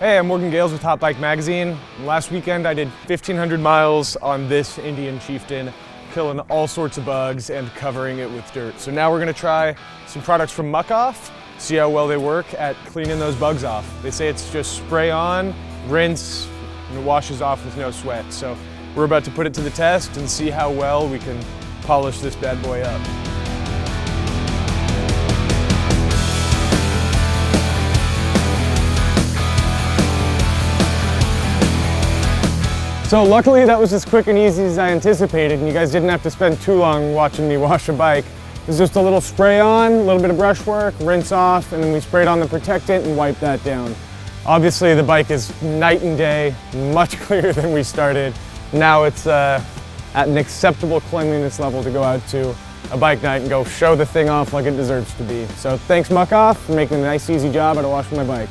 Hey, I'm Morgan Gales with Hot Bike Magazine. Last weekend I did 1,500 miles on this Indian Chieftain, killing all sorts of bugs and covering it with dirt. So now we're gonna try some products from Muc-Off, see how well they work at cleaning those bugs off. They say it's just spray on, rinse, and it washes off with no sweat. So we're about to put it to the test and see how well we can polish this bad boy up. So luckily that was as quick and easy as I anticipated and you guys didn't have to spend too long watching me wash a bike. It's just a little spray on, a little bit of brush work, rinse off, and then we sprayed on the protectant and wiped that down. Obviously the bike is night and day, much clearer than we started. Now it's uh, at an acceptable cleanliness level to go out to a bike night and go show the thing off like it deserves to be. So thanks Muc-Off for making a nice easy job out of washing my bike.